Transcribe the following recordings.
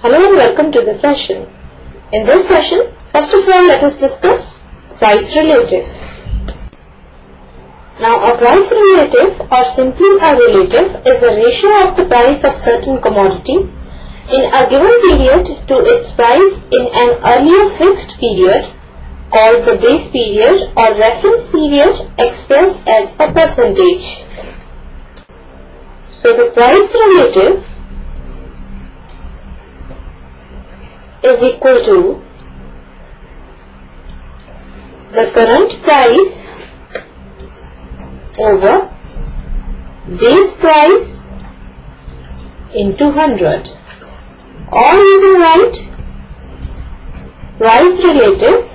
Hello and welcome to the session. In this session, first of all let us discuss price relative. Now a price relative or simply a relative is a ratio of the price of certain commodity in a given period to its price in an earlier fixed period called the base period or reference period expressed as a percentage. So the price relative is equal to the current price over base price into 100 or you can write price relative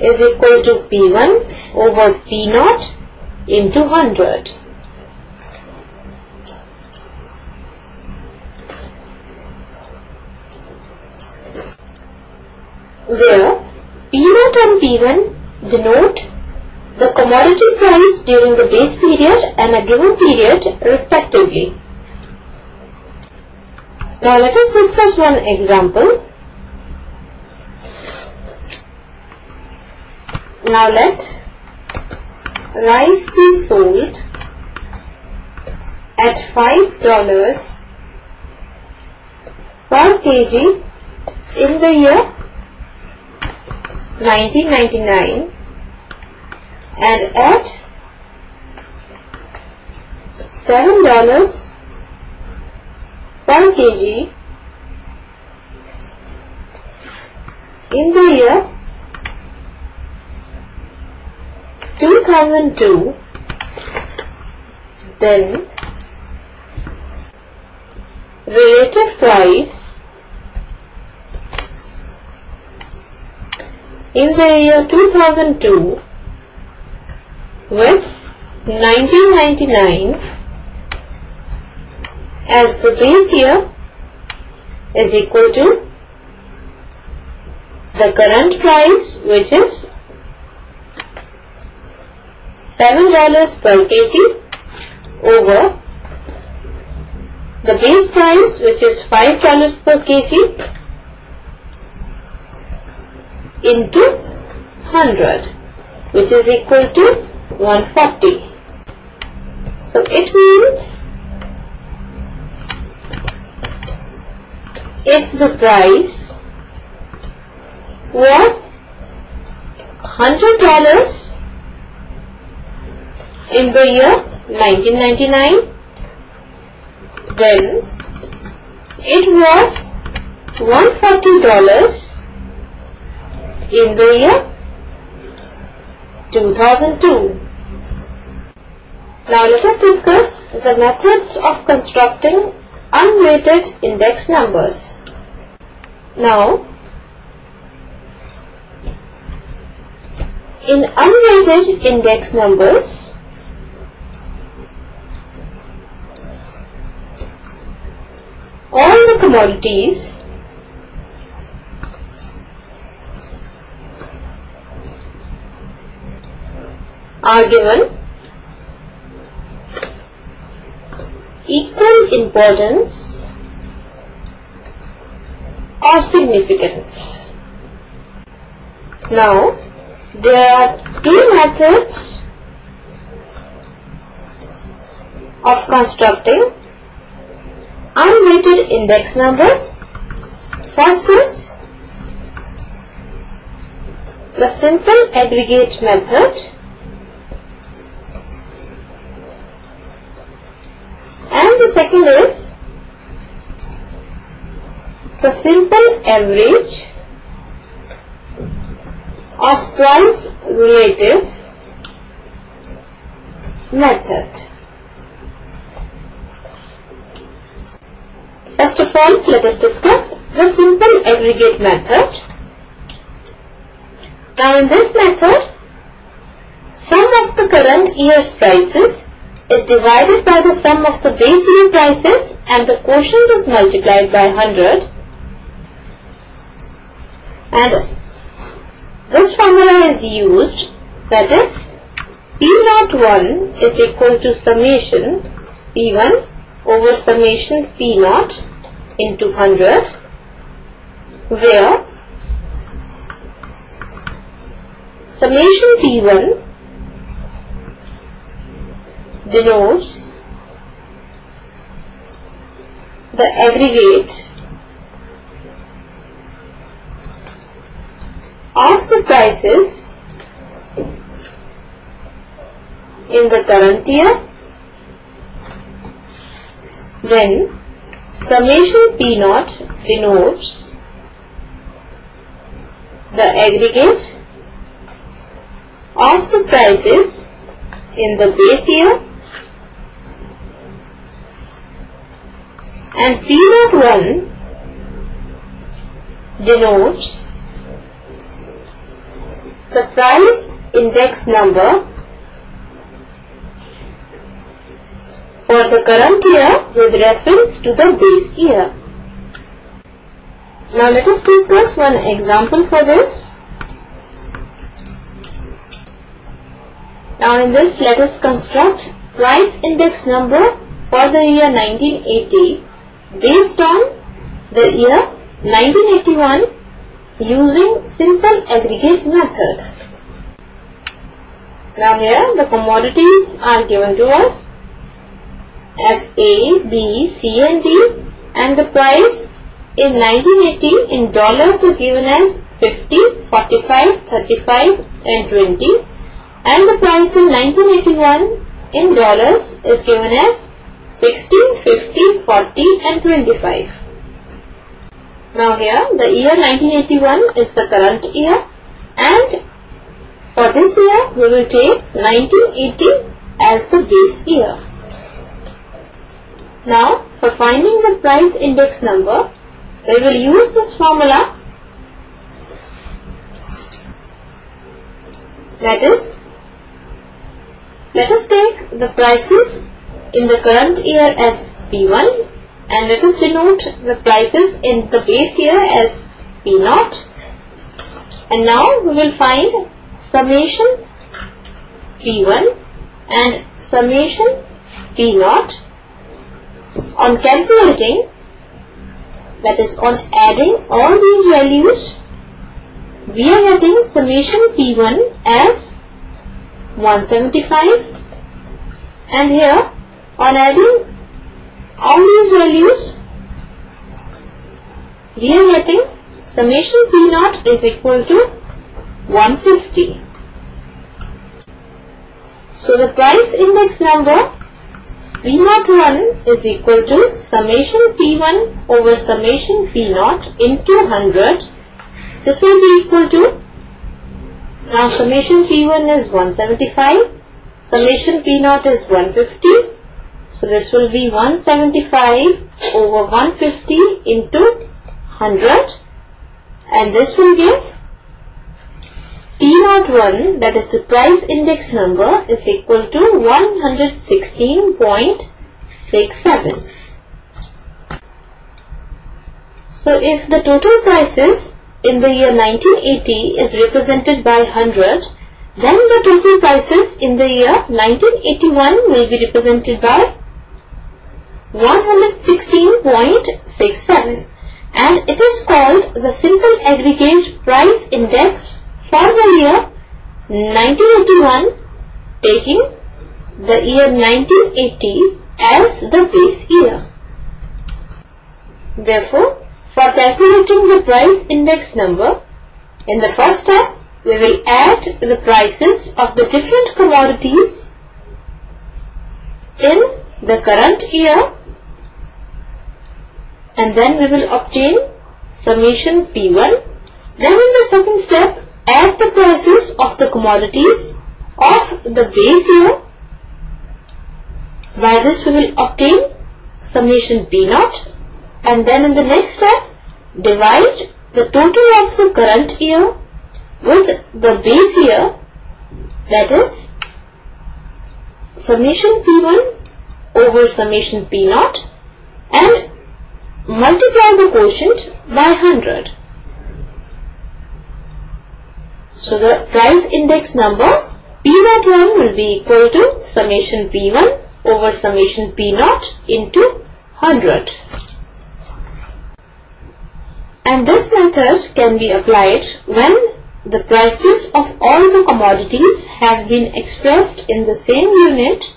is equal to P1 over P0 into 100. Where P0 and P1 denote the commodity price during the base period and a given period respectively. Now let us discuss one example. Now let rice be sold at $5 per kg in the year 1999 and at $7 per kg in the year 2002 then relative price in the year 2002 with 1999 as the base year is equal to the current price which is $7 per kg over the base price which is $5 per kg into 100 which is equal to 140. So it means if the price was $100 in the year 1999 then it was $140 in the year 2002. Now let us discuss the methods of constructing unweighted index numbers. Now, in unweighted index numbers, all the commodities are given equal importance or significance. Now, there are two methods of constructing unweighted index numbers. First is the simple aggregate method second is the simple average of price relative method. First of all, let us discuss the simple aggregate method. Now in this method, sum of the current year's prices is divided by the sum of the base year prices and the quotient is multiplied by 100 and this formula is used that is P01 is equal to summation P1 over summation P0 into 100 where summation P1 denotes the aggregate of the prices in the current year then summation P naught denotes the aggregate of the prices in the base year and P naught 1 denotes the price index number for the current year with reference to the base year. Now let us discuss one example for this. Now in this let us construct price index number for the year 1980 based on the year 1981 using simple aggregate method. Now here the commodities are given to us as A, B, C and D and the price in 1980 in dollars is given as 50, 45, 35 and 20 and the price in 1981 in dollars is given as 60, 50, 40 and 25. Now here the year 1981 is the current year and for this year we will take 1980 as the base year. Now for finding the price index number we will use this formula that is let us take the prices in the current year as P1 and let us denote the prices in the base year as P0 and now we will find summation P1 and summation P0 on calculating that is on adding all these values we are getting summation P1 as 175 and here on adding all these values we are getting summation P naught is equal to 150 so the price index number P naught 1 is equal to summation P1 over summation P naught into 100 this will be equal to now summation P1 is 175 summation P naught is 150 so this will be 175 over 150 into 100 and this will give P01 that is the price index number is equal to 116.67. So if the total prices in the year 1980 is represented by 100 then the total prices in the year 1981 will be represented by 116.67 and it is called the simple aggregate price index for the year 1981 taking the year 1980 as the base year. Therefore, for calculating the price index number, in the first step, we will add the prices of the different commodities in the current year and then we will obtain summation P1. Then in the second step, add the prices of the commodities of the base year. By this we will obtain summation P0 and then in the next step divide the total of the current year with the base year that is summation P1 over summation P0 and multiply the quotient by 100. So the price index number P01 will be equal to summation P1 over summation P0 into 100. And this method can be applied when the prices of all the commodities have been expressed in the same unit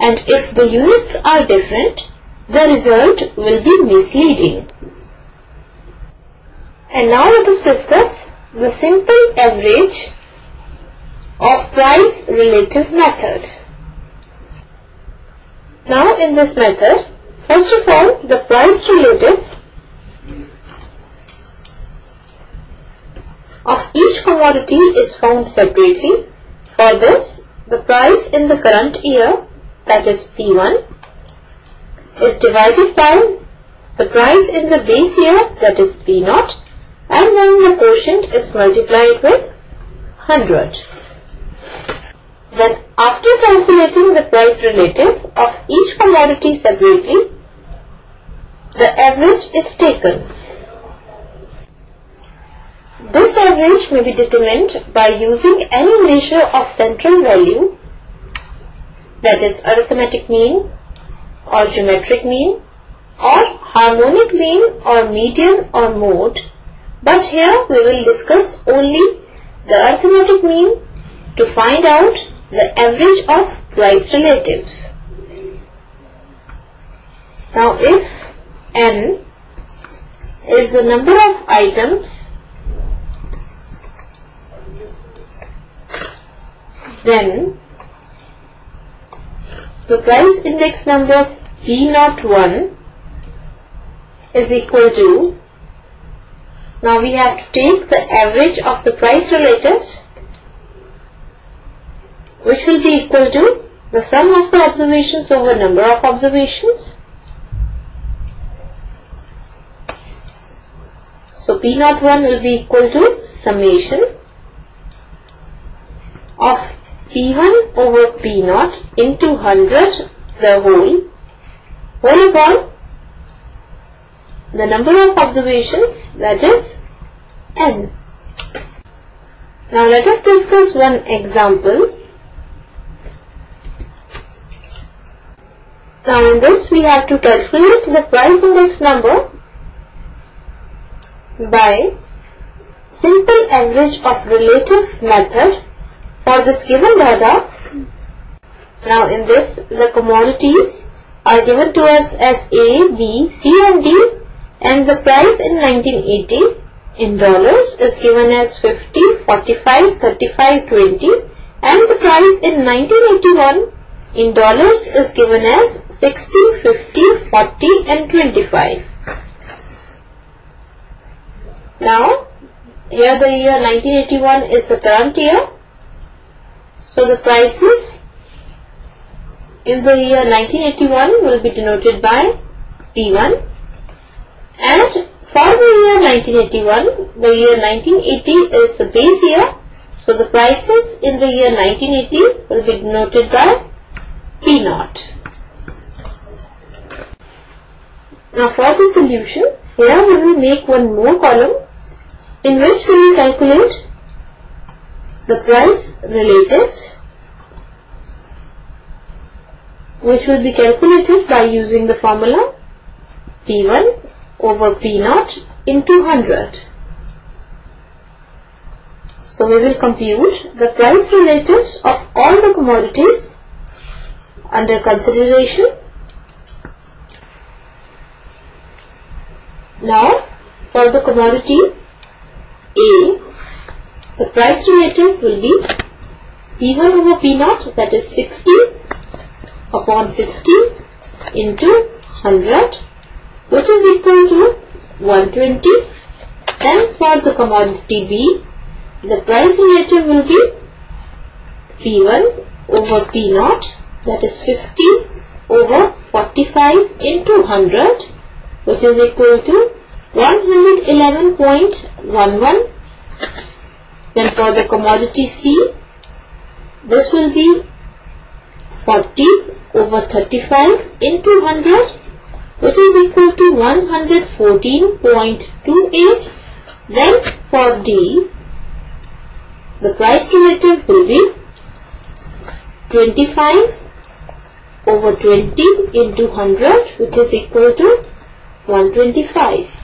and if the units are different, the result will be misleading. And now let us discuss the simple average of price relative method. Now in this method, first of all the price relative of each commodity is found separately. For this, the price in the current year that is P1 is divided by the price in the base year that is P0 and then the quotient is multiplied with 100. Then after calculating the price relative of each commodity separately, the average is taken. This average may be determined by using any measure of central value that is arithmetic mean or geometric mean or harmonic mean or median or mode but here we will discuss only the arithmetic mean to find out the average of price relatives. Now if n is the number of items then the price index number P01 is equal to now we have to take the average of the price relatives which will be equal to the sum of the observations over number of observations. So P01 will be equal to summation P1 over P0 into 100 the whole whole upon the number of observations that is n. Now let us discuss one example. Now in this we have to calculate the price index number by simple average of relative method for this given data. Now in this the commodities are given to us as A, B, C and D and the price in 1980 in dollars is given as 50, 45, 35, 20 and the price in 1981 in dollars is given as 60, 50, 40 and 25. Now here the year 1981 is the current year. So the prices in the year 1981 will be denoted by P1 and for the year 1981, the year 1980 is the base year. So the prices in the year 1980 will be denoted by P naught. Now for the solution, here we will make one more column in which we will calculate the price relatives which will be calculated by using the formula P1 over P0 in 200. So we will compute the price relatives of all the commodities under consideration. Now for the commodity A, the price relative will be P1 over P0 that is 60 upon 50 into 100 which is equal to 120 and for the commodity B the price relative will be P1 over P0 that is 50 over 45 into 100 which is equal to 111.11 then for the commodity C this will be 40 over 35 into 100 which is equal to 114.28 then for D the price relative will be 25 over 20 into 100 which is equal to 125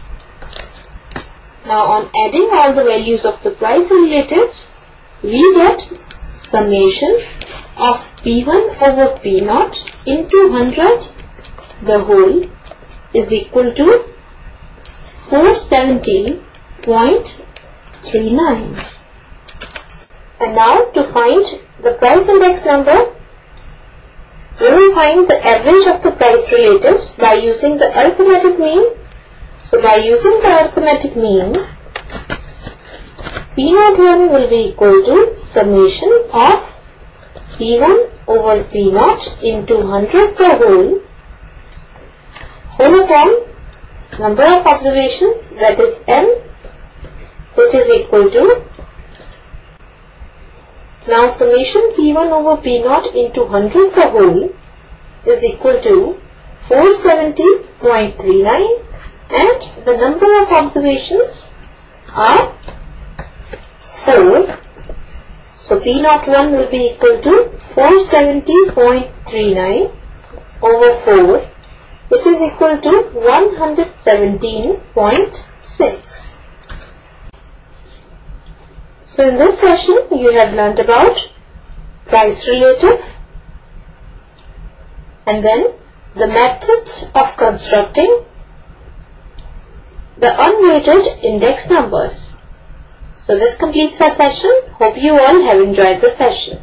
Now on adding all the values of the price relatives, we get summation of P1 over P0 into 100 the whole is equal to 417.39. And now to find the price index number, we will find the average of the price relatives by using the arithmetic mean. So by using the arithmetic mean, P01 will be equal to summation of P1 over P0 into 100 the whole. Whole upon number of observations that is n which is equal to now summation p1 over p0 into 100 the whole is equal to 470.39 and the number of observations are 4 so p01 will be equal to 470.39 over 4 which is equal to 117.6. So in this session you have learned about price relative and then the methods of constructing the unweighted index numbers. So this completes our session. Hope you all have enjoyed the session.